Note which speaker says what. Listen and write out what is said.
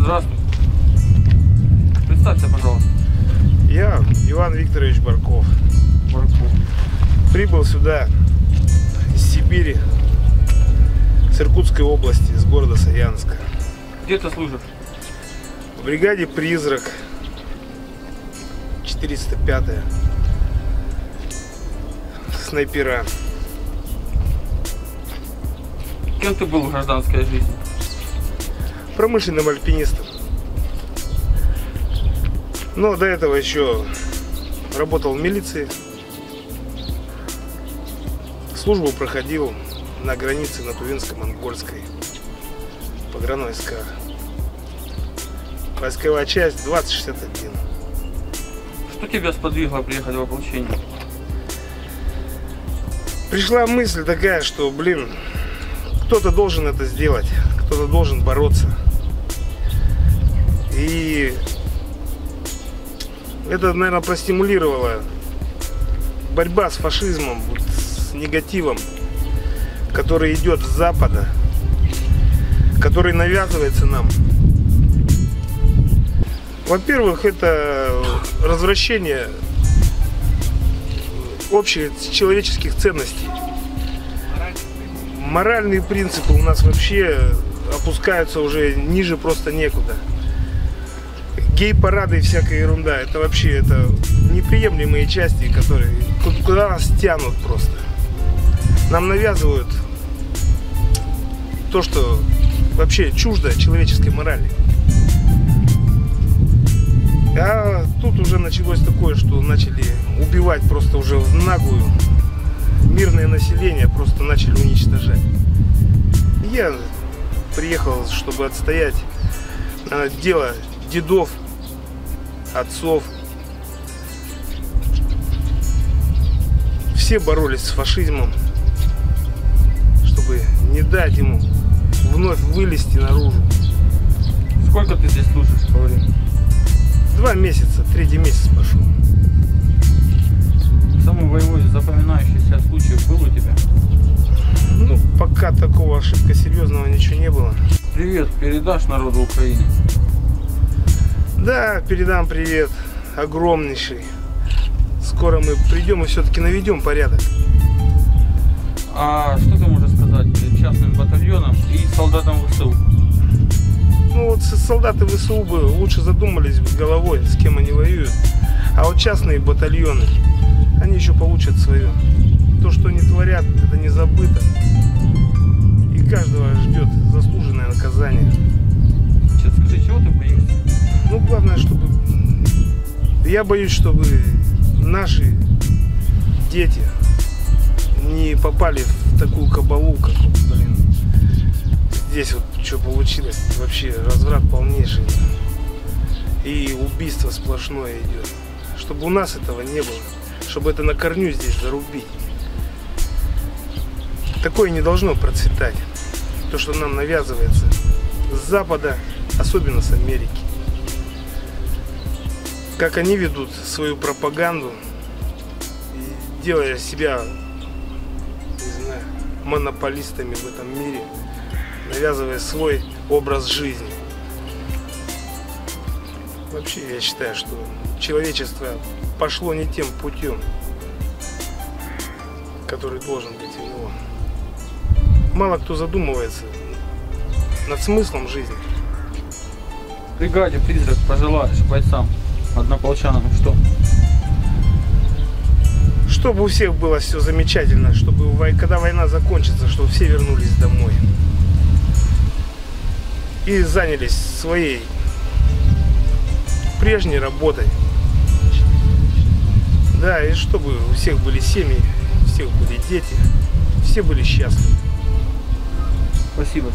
Speaker 1: Здравствуй. Представься, пожалуйста.
Speaker 2: Я Иван Викторович Барков.
Speaker 1: Барков.
Speaker 2: Прибыл сюда из Сибири, с Иркутской области, из города Саянска.
Speaker 1: Где ты служишь?
Speaker 2: В бригаде «Призрак» 405-я. Снайпера.
Speaker 1: Кем ты был в гражданской жизни?
Speaker 2: Промышленным альпинистом. Но до этого еще работал в милиции. Службу проходил на границе на Тувинско-Монгольской. Погранвойска. Войсковая часть 2061.
Speaker 1: Что тебя сподвигло приехать в ополчение?
Speaker 2: Пришла мысль такая, что, блин, кто-то должен это сделать, кто-то должен бороться. И это, наверное, простимулировало борьба с фашизмом, вот с негативом, который идет с Запада, который навязывается нам. Во-первых, это развращение общих человеческих ценностей. Моральные принципы у нас вообще опускаются уже ниже просто некуда. Гей-парады и всякая ерунда, это вообще это неприемлемые части, которые ку- куда нас тянут просто. Нам навязывают то, что вообще чуждо человеческой морали. А тут уже началось такое, что начали убивать просто уже в наглую. Мирное население просто начали уничтожать. Я приехал, чтобы отстоять э, дело дедов, отцов. Все боролись с фашизмом, чтобы не дать ему вновь вылезти наружу.
Speaker 1: Сколько ты здесь служишь по времени?
Speaker 2: Два месяца, третий месяц пошел.
Speaker 1: Самый воевой запоминающийся случай был у тебя?
Speaker 2: Ну, пока такого ошибка серьезного ничего не было.
Speaker 1: Привет, передашь народу Украины?
Speaker 2: Да, передам привет огромнейший. Скоро мы придем и все-таки наведем порядок.
Speaker 1: А что ты можешь сказать частным батальонам и солдатам ВСУ?
Speaker 2: Ну вот солдаты ВСУ бы лучше задумались бы головой, с кем они воюют. А вот частные батальоны, они еще получат свое. То, что они творят, это не забыто. И каждого ждет заслуженное наказание. Я боюсь, чтобы наши дети не попали в такую кабалу, как, блин, здесь вот что получилось. Вообще разврат полнейший. И убийство сплошное идет. Чтобы у нас этого не было. Чтобы это на корню здесь зарубить. Такое не должно процветать. То, что нам навязывается с Запада, особенно с Америки как они ведут свою пропаганду, делая себя, не знаю, монополистами в этом мире, навязывая свой образ жизни. Вообще, я считаю, что человечество пошло не тем путем, который должен быть у него. Мало кто задумывается над смыслом жизни.
Speaker 1: Бригаде призрак пожелаешь бойцам, однополчанам, что?
Speaker 2: Чтобы у всех было все замечательно, чтобы когда война закончится, чтобы все вернулись домой. И занялись своей прежней работой. Да, и чтобы у всех были семьи, у всех были дети, все были счастливы.
Speaker 1: Спасибо.